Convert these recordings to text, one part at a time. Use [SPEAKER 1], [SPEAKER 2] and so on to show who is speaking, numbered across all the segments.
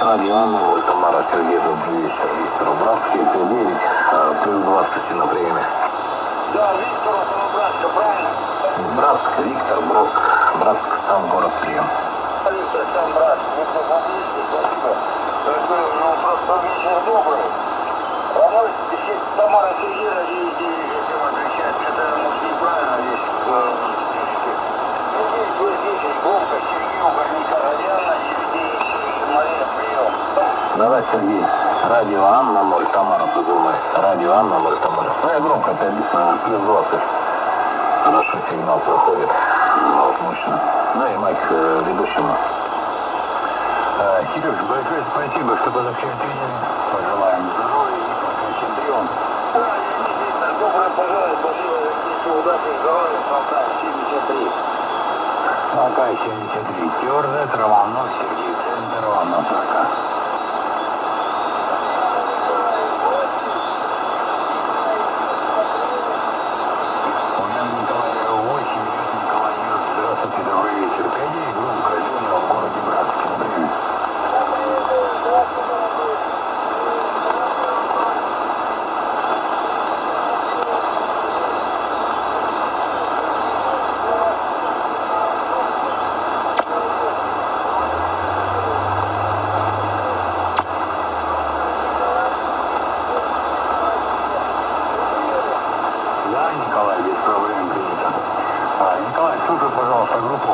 [SPEAKER 1] радио Анна, Тамара Сергей, добрый вечер. Виктор Братский, Т9, э, плюс 20 на время.
[SPEAKER 2] Да, Виктор, Братска, правильно?
[SPEAKER 1] Братск, Виктор, Брок, Братск, сам город Прием.
[SPEAKER 2] Виктор, сам брат, Виктор, поблизости, спасибо. Ну, просто вечер добрый. Равно Тамара Сергеевна, 9 если вам отвечать, это, может, неправильно здесь. Плюс 10, громко, Сергей, Мария, прием.
[SPEAKER 1] Давай, Сергей. Радио Анна, 0, Тамара, подумай. Радио Анна, 0, Тамара. Ну, я громко, ты объяснил, плюс 20. Хорошо сигнал проходит. Вот, мощно. Ну и майк э, ведущему.
[SPEAKER 3] А, Сереж, большое спасибо, что подключили. Пожелаем здоровья и пока чемпион.
[SPEAKER 2] Доброе пожаловать, спасибо, какие удачи, здоровья, Полтава, 73.
[SPEAKER 3] Пока 73. Твердый, Романов, Сергей Центр, Романов, 40. Ульяна Николаева, 8, Юрий Николаев, здравствуйте, добрый вечер. Пойди, громко, Ленина в городе Братске, например. Николай, без проблем принято. А, Николай, слушай, пожалуйста, группу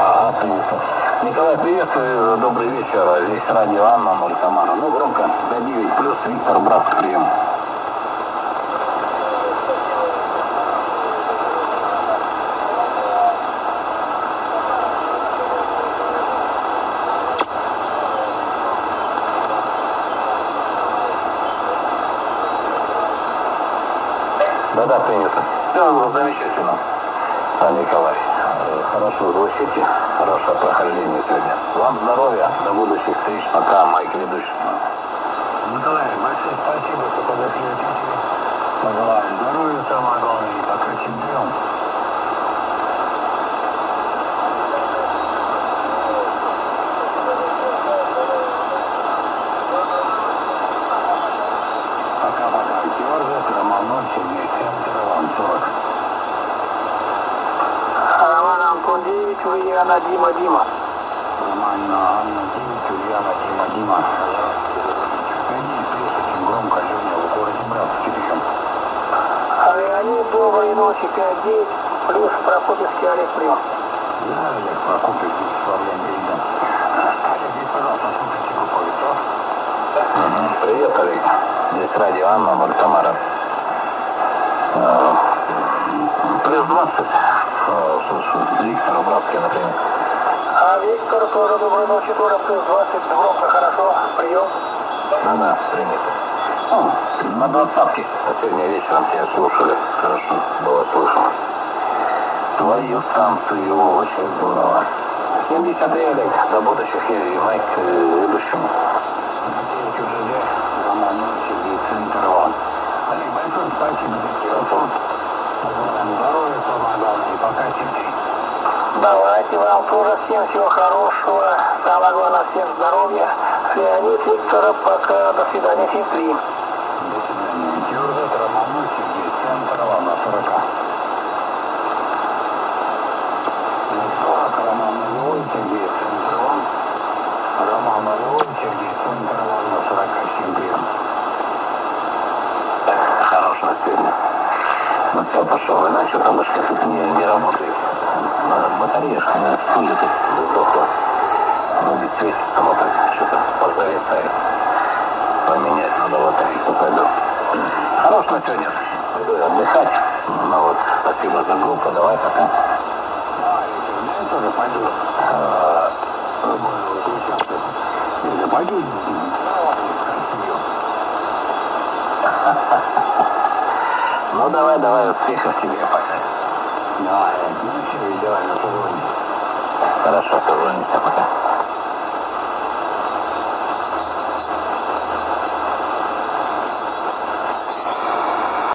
[SPEAKER 1] А, приветствую. Николай, приветствую. Добрый вечер. Здесь радио Анна, 0, Тамара. Ну, громко. 5-9 плюс Виктор, Братск, прием. Да-да, принято. Все, замечательно. А, Николай, э, хорошо звучите, хорошее прохождение сегодня. Вам здоровья, до будущих встреч. Пока, Майк ведущий.
[SPEAKER 3] Николай, большое спасибо, что подошли ответили. Здоровья, самое главное, и пока чемпион. Пока-пока. Твердый, Романов, Сергей Центр, Иван 40.
[SPEAKER 2] 9, Ульяна, Дима, Дима.
[SPEAKER 3] Роман Анна 9, Ульяна, Дима, Дима. Плюс очень громко, Леня, в городе Братске, прием.
[SPEAKER 2] Леонид, доброй ночи, 5-9, плюс Прокопьевский Олег, прием.
[SPEAKER 3] Да, Олег Прокопьев, без проблем, передам. Олег, пожалуйста, слушайте группу Ветров.
[SPEAKER 1] Мгм. Привет, Олег. Здесь радио Анна, 0, Тамара. Э, Плюс 20. Э, Слушаю. Виктор, Братский, например.
[SPEAKER 2] А Виктор тоже доброй ночи, тоже плюс 20, громко, хорошо, прием.
[SPEAKER 1] Да-да, принято. Ну, на двадцатке сегодня вечером тебя слушали. Хорошо, было слышно. Твою станцию очень здорово. 73 Олег, до будущих и Майк э, ведущему.
[SPEAKER 3] Надеюсь, УЖД, Романов, Сергей Центр, Иван. Олег, большое спасибо за телефон. Пожелаем здоровья, самое главное, и пока чемпион.
[SPEAKER 2] Давайте вам тоже всем всего хорошего, самое главное всем здоровья. Леонид Виктора, пока, до свидания, 7-3.
[SPEAKER 3] До свидания. Твердый, Романов, Сергей Центр, Иван 40. Ну, 40, Романов, Сергей Центр, Иван. Романов, Сергей Центр, Иван 40, чемпион.
[SPEAKER 1] Хорошего сегодня. Ну все, пошел. Иначе там что не, не работает. Она судит, сдохла. Ну, ведь светит, смотрит, что-то позависает. Поменять надо батарейку, пойду. Хорош на сегодня. Пойду я отдыхать. Ну вот, спасибо за группу, давай пока.
[SPEAKER 3] А, я тоже пойду. Выключаться. Или пойду.
[SPEAKER 1] Ну давай, давай, успехов тебе пока.
[SPEAKER 3] Давай, ну все, идеально, позвони.
[SPEAKER 1] Хорошо, позвоните.